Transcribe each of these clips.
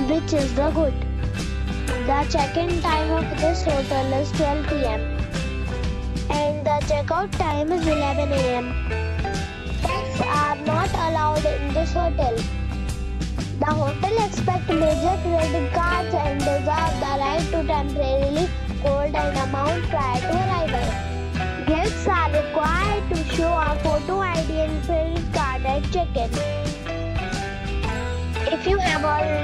which is the good. The check-in time of this hotel is 12 pm and the checkout time is 11 am. Pets are not allowed in this hotel. The hotel expects major credit cards and reserves the right to temporarily hold an amount prior to arrival. Guests are required to show a photo ID and credit card at check-in. If you have already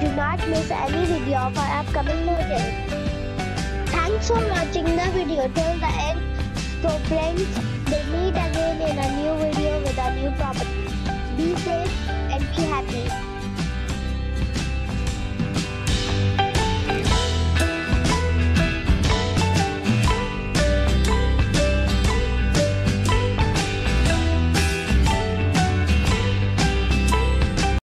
do not miss any video of our upcoming hotel. Thanks for watching the video till the end. So friends, we'll meet again in a new video